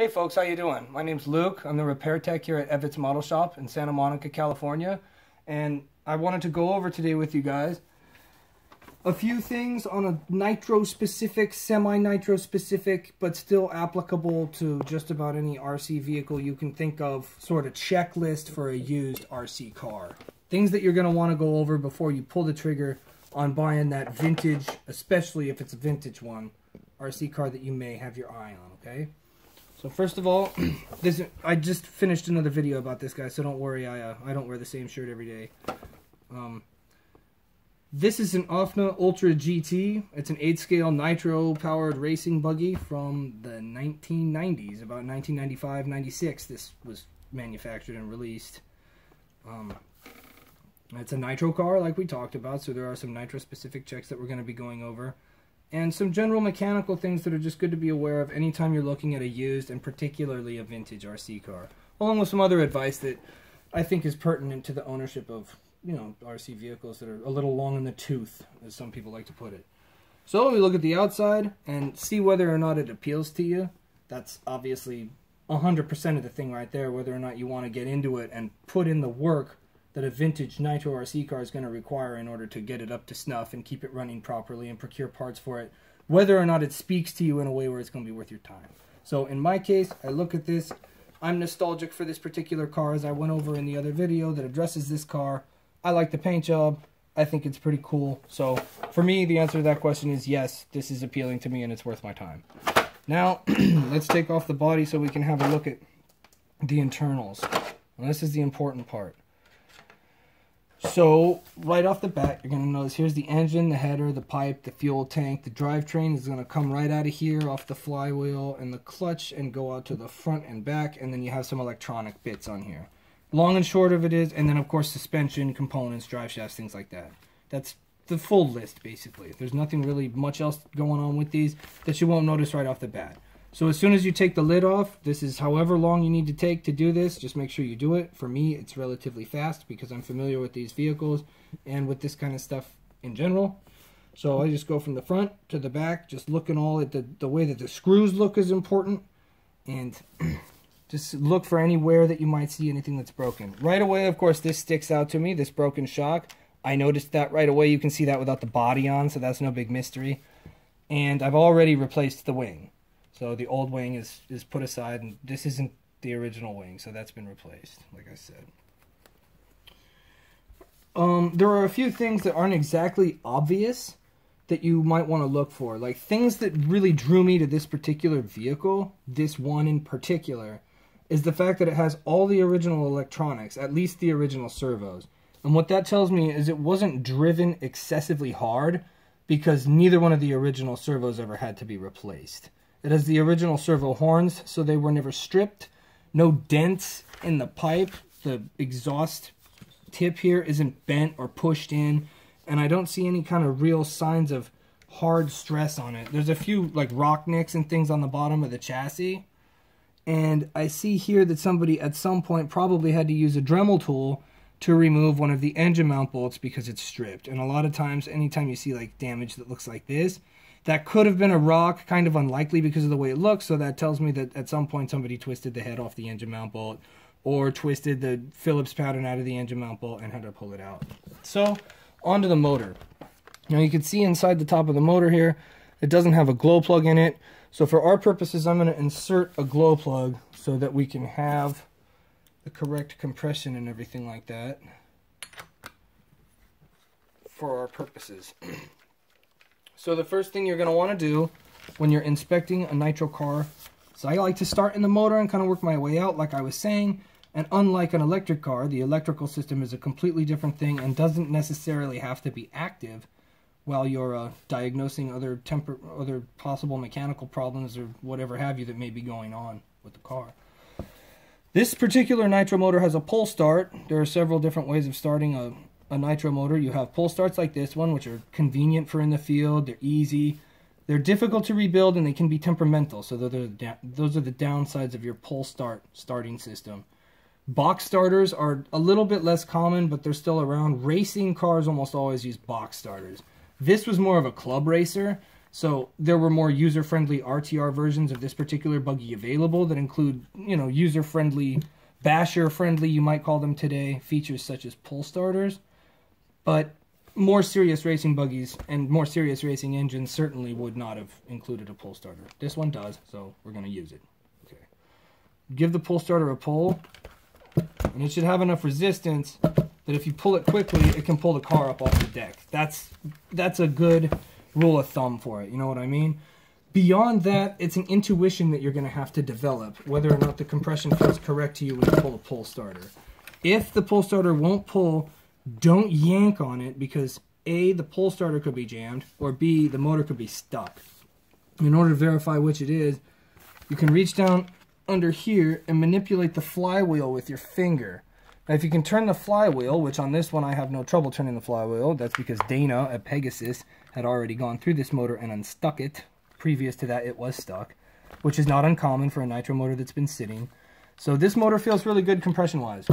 Hey folks, how you doing? My name's Luke. I'm the repair tech here at Evett's Model Shop in Santa Monica, California. And I wanted to go over today with you guys a few things on a nitro specific, semi-nitro specific, but still applicable to just about any RC vehicle you can think of, sort of checklist for a used RC car. Things that you're going to want to go over before you pull the trigger on buying that vintage, especially if it's a vintage one, RC car that you may have your eye on, okay? So first of all, this I just finished another video about this guy, so don't worry. I uh, I don't wear the same shirt every day. Um, this is an OFNA Ultra GT. It's an 8-scale nitro-powered racing buggy from the 1990s, about 1995-96. This was manufactured and released. Um, it's a nitro car, like we talked about, so there are some nitro-specific checks that we're going to be going over and some general mechanical things that are just good to be aware of anytime you're looking at a used and particularly a vintage RC car, along with some other advice that I think is pertinent to the ownership of you know RC vehicles that are a little long in the tooth, as some people like to put it. So we look at the outside and see whether or not it appeals to you. That's obviously 100% of the thing right there, whether or not you want to get into it and put in the work that a vintage Nitro RC car is going to require in order to get it up to snuff and keep it running properly and procure parts for it, whether or not it speaks to you in a way where it's going to be worth your time. So in my case, I look at this, I'm nostalgic for this particular car as I went over in the other video that addresses this car. I like the paint job. I think it's pretty cool. So for me, the answer to that question is yes, this is appealing to me and it's worth my time. Now, let's take off the body so we can have a look at the internals. And this is the important part. So right off the bat, you're going to notice here's the engine, the header, the pipe, the fuel tank. The drivetrain is going to come right out of here off the flywheel and the clutch and go out to the front and back. And then you have some electronic bits on here. Long and short of it is, and then of course suspension, components, drive shafts, things like that. That's the full list basically. There's nothing really much else going on with these that you won't notice right off the bat. So as soon as you take the lid off, this is however long you need to take to do this. Just make sure you do it. For me, it's relatively fast because I'm familiar with these vehicles and with this kind of stuff in general. So I just go from the front to the back, just looking all at the, the way that the screws look is important. And just look for anywhere that you might see anything that's broken. Right away, of course, this sticks out to me, this broken shock. I noticed that right away. You can see that without the body on, so that's no big mystery. And I've already replaced the wing. So the old wing is, is put aside, and this isn't the original wing, so that's been replaced, like I said. Um, there are a few things that aren't exactly obvious that you might want to look for. Like things that really drew me to this particular vehicle, this one in particular, is the fact that it has all the original electronics, at least the original servos. And what that tells me is it wasn't driven excessively hard because neither one of the original servos ever had to be replaced. It has the original servo horns, so they were never stripped. No dents in the pipe. The exhaust tip here isn't bent or pushed in. And I don't see any kind of real signs of hard stress on it. There's a few like rock nicks and things on the bottom of the chassis. And I see here that somebody at some point probably had to use a Dremel tool to remove one of the engine mount bolts because it's stripped. And a lot of times, anytime you see like damage that looks like this, that could have been a rock, kind of unlikely because of the way it looks. So that tells me that at some point somebody twisted the head off the engine mount bolt or twisted the Phillips pattern out of the engine mount bolt and had to pull it out. So onto the motor. Now you can see inside the top of the motor here, it doesn't have a glow plug in it. So for our purposes, I'm going to insert a glow plug so that we can have the correct compression and everything like that for our purposes. So the first thing you're going to want to do when you're inspecting a nitro car so I like to start in the motor and kind of work my way out like I was saying. And unlike an electric car, the electrical system is a completely different thing and doesn't necessarily have to be active while you're uh, diagnosing other temper other possible mechanical problems or whatever have you that may be going on with the car. This particular nitro motor has a pull start. There are several different ways of starting a, a nitro motor, you have pull starts like this one, which are convenient for in the field. They're easy. They're difficult to rebuild and they can be temperamental. So those are the, downsides of your pull start starting system. Box starters are a little bit less common, but they're still around. Racing cars almost always use box starters. This was more of a club racer, So there were more user-friendly RTR versions of this particular buggy available that include, you know, user-friendly, basher-friendly, you might call them today, features such as pull starters. But more serious racing buggies and more serious racing engines certainly would not have included a pull starter. This one does, so we're going to use it. Okay. Give the pull starter a pull, and it should have enough resistance that if you pull it quickly, it can pull the car up off the deck. That's that's a good rule of thumb for it. You know what I mean? Beyond that, it's an intuition that you're going to have to develop, whether or not the compression feels correct to you when you pull a pull starter. If the pull starter won't pull, don't yank on it because A, the pull starter could be jammed, or B, the motor could be stuck. In order to verify which it is, you can reach down under here and manipulate the flywheel with your finger. Now, if you can turn the flywheel, which on this one I have no trouble turning the flywheel, that's because Dana at Pegasus had already gone through this motor and unstuck it. Previous to that, it was stuck, which is not uncommon for a nitro motor that's been sitting. So this motor feels really good compression-wise.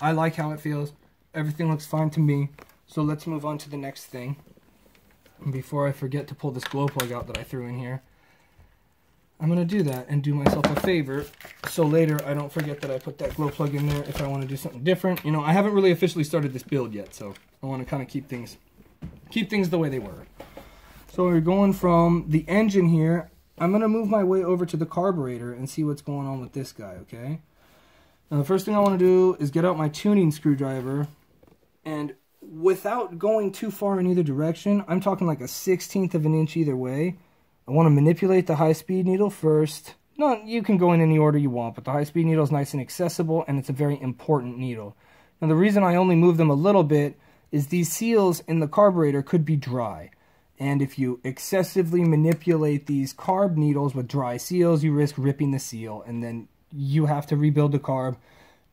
I like how it feels. Everything looks fine to me. So let's move on to the next thing. And before I forget to pull this glow plug out that I threw in here, I'm going to do that and do myself a favor so later I don't forget that I put that glow plug in there if I want to do something different. You know, I haven't really officially started this build yet, so I want to kind of keep things keep things the way they were. So we're going from the engine here. I'm going to move my way over to the carburetor and see what's going on with this guy, okay? Now the first thing I want to do is get out my tuning screwdriver and without going too far in either direction, I'm talking like a 16th of an inch either way. I want to manipulate the high-speed needle first. No, you can go in any order you want, but the high-speed needle is nice and accessible, and it's a very important needle. Now, the reason I only move them a little bit is these seals in the carburetor could be dry. And if you excessively manipulate these carb needles with dry seals, you risk ripping the seal, and then you have to rebuild the carb.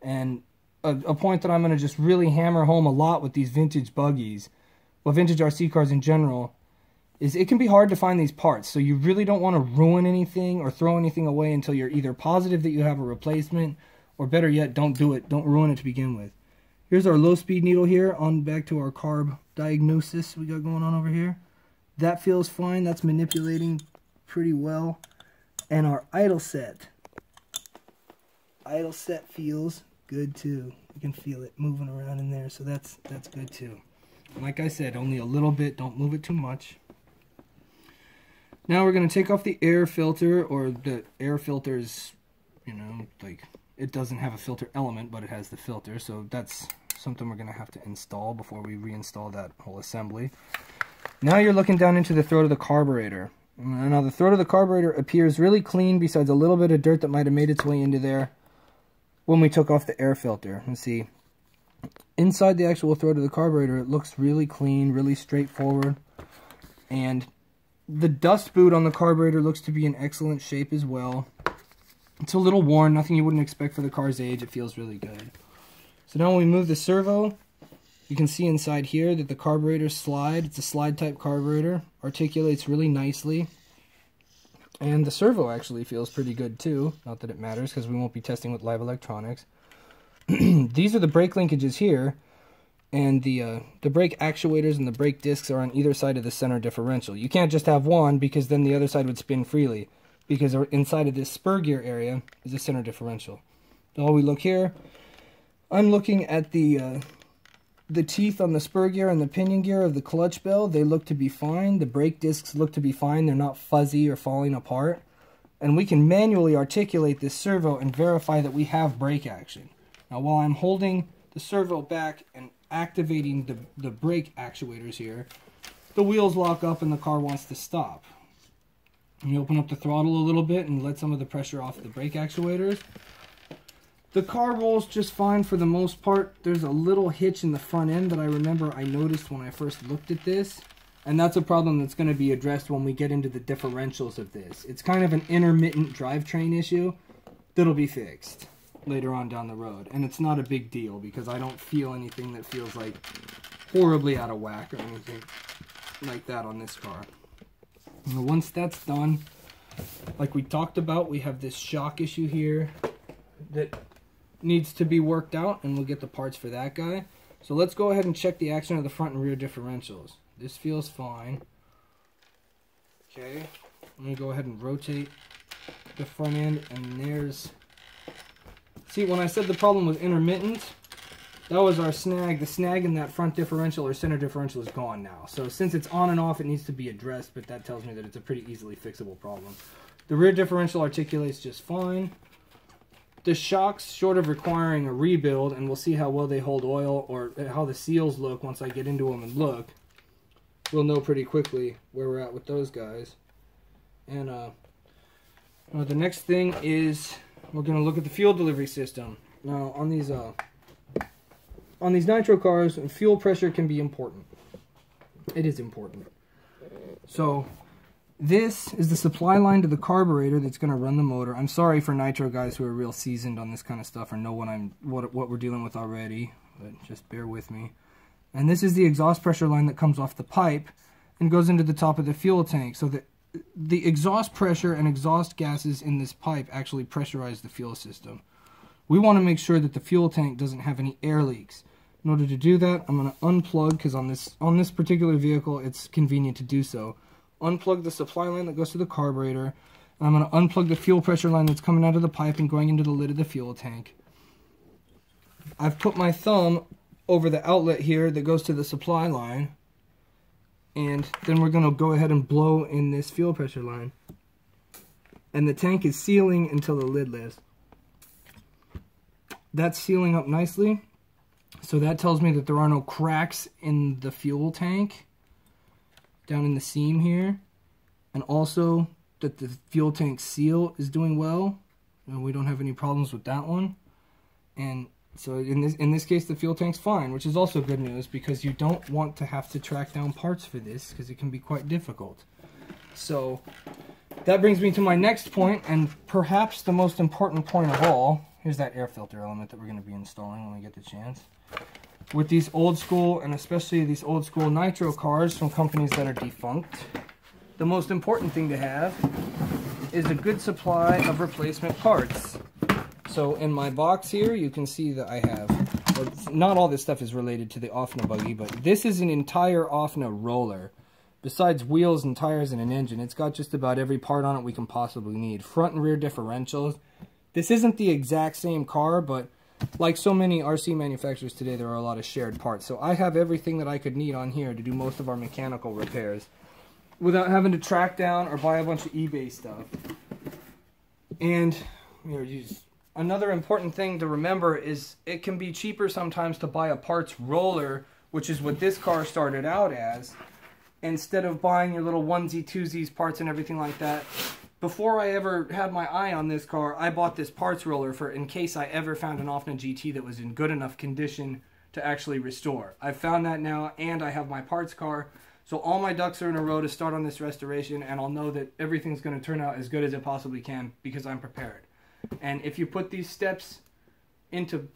And a, a point that I'm going to just really hammer home a lot with these vintage buggies, well, vintage RC cars in general, is it can be hard to find these parts. So you really don't want to ruin anything or throw anything away until you're either positive that you have a replacement, or better yet, don't do it. Don't ruin it to begin with. Here's our low speed needle here on back to our carb diagnosis we got going on over here. That feels fine. That's manipulating pretty well. And our idle set. Idle set feels good too. You can feel it moving around in there. So that's that's good too. Like I said, only a little bit. Don't move it too much. Now we're going to take off the air filter or the air filters, you know, like it doesn't have a filter element, but it has the filter. So that's something we're going to have to install before we reinstall that whole assembly. Now you're looking down into the throat of the carburetor. Now the throat of the carburetor appears really clean besides a little bit of dirt that might have made its way into there when we took off the air filter. And see, inside the actual throat of the carburetor, it looks really clean, really straightforward. And the dust boot on the carburetor looks to be in excellent shape as well. It's a little worn, nothing you wouldn't expect for the car's age. It feels really good. So now when we move the servo, you can see inside here that the carburetor slide, it's a slide type carburetor, articulates really nicely. And the servo actually feels pretty good too. Not that it matters because we won't be testing with live electronics. These are the brake linkages here. And the uh, the brake actuators and the brake discs are on either side of the center differential. You can't just have one because then the other side would spin freely. Because inside of this spur gear area is a center differential. Now we look here, I'm looking at the uh, the teeth on the spur gear and the pinion gear of the clutch bell. They look to be fine. The brake discs look to be fine. They're not fuzzy or falling apart. And we can manually articulate this servo and verify that we have brake action. Now while I'm holding the servo back and activating the, the brake actuators here, the wheels lock up and the car wants to stop. You open up the throttle a little bit and let some of the pressure off the brake actuators. The car rolls just fine for the most part. There's a little hitch in the front end that I remember I noticed when I first looked at this. And that's a problem that's going to be addressed when we get into the differentials of this. It's kind of an intermittent drivetrain issue that'll be fixed later on down the road. And it's not a big deal because I don't feel anything that feels like horribly out of whack or anything like that on this car. And once that's done, like we talked about, we have this shock issue here that needs to be worked out, and we'll get the parts for that guy. So let's go ahead and check the action of the front and rear differentials. This feels fine. Okay, let me go ahead and rotate the front end, and there's. See, when I said the problem was intermittent, that was our snag. The snag in that front differential or center differential is gone now. So since it's on and off, it needs to be addressed, but that tells me that it's a pretty easily fixable problem. The rear differential articulates just fine. The shocks, short of requiring a rebuild, and we'll see how well they hold oil or how the seals look once I get into them and look. We'll know pretty quickly where we're at with those guys. And uh, uh the next thing is we're going to look at the fuel delivery system. Now, on these uh, on these nitro cars, fuel pressure can be important. It is important. So this is the supply line to the carburetor that's going to run the motor. I'm sorry for nitro guys who are real seasoned on this kind of stuff or know what I'm what what we're dealing with already, but just bear with me. And this is the exhaust pressure line that comes off the pipe and goes into the top of the fuel tank. So the the exhaust pressure and exhaust gases in this pipe actually pressurize the fuel system. We want to make sure that the fuel tank doesn't have any air leaks. In order to do that, I'm going to unplug, because on this, on this particular vehicle, it's convenient to do so. Unplug the supply line that goes to the carburetor, and I'm going to unplug the fuel pressure line that's coming out of the pipe and going into the lid of the fuel tank. I've put my thumb over the outlet here that goes to the supply line, and then we're going to go ahead and blow in this fuel pressure line. And the tank is sealing until the lid lifts. That's sealing up nicely. So that tells me that there are no cracks in the fuel tank down in the seam here. And also that the fuel tank seal is doing well. And we don't have any problems with that one. And so in this in this case the fuel tank's fine, which is also good news because you don't want to have to track down parts for this because it can be quite difficult. So that brings me to my next point and perhaps the most important point of all. Here's that air filter element that we're going to be installing when we get the chance with these old school and especially these old school nitro cars from companies that are defunct, the most important thing to have is a good supply of replacement parts. So in my box here, you can see that I have, not all this stuff is related to the OFNA buggy, but this is an entire OFNA roller. Besides wheels and tires and an engine, it's got just about every part on it we can possibly need. Front and rear differentials. This isn't the exact same car, but like so many RC manufacturers today, there are a lot of shared parts. So I have everything that I could need on here to do most of our mechanical repairs without having to track down or buy a bunch of eBay stuff. And you know, another important thing to remember is it can be cheaper sometimes to buy a parts roller, which is what this car started out as, instead of buying your little onesie twosies parts and everything like that before I ever had my eye on this car, I bought this parts roller for in case I ever found an OFNA GT that was in good enough condition to actually restore. I've found that now, and I have my parts car, so all my ducks are in a row to start on this restoration, and I'll know that everything's going to turn out as good as it possibly can because I'm prepared. And if you put these steps into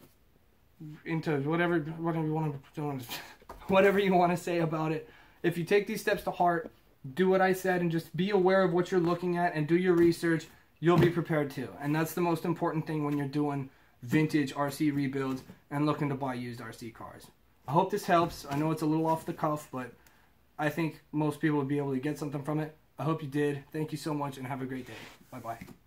into whatever whatever you want to whatever you want to say about it, if you take these steps to heart do what I said and just be aware of what you're looking at and do your research, you'll be prepared too. And that's the most important thing when you're doing vintage RC rebuilds and looking to buy used RC cars. I hope this helps. I know it's a little off the cuff, but I think most people would be able to get something from it. I hope you did. Thank you so much and have a great day. Bye-bye.